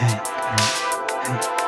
はいはい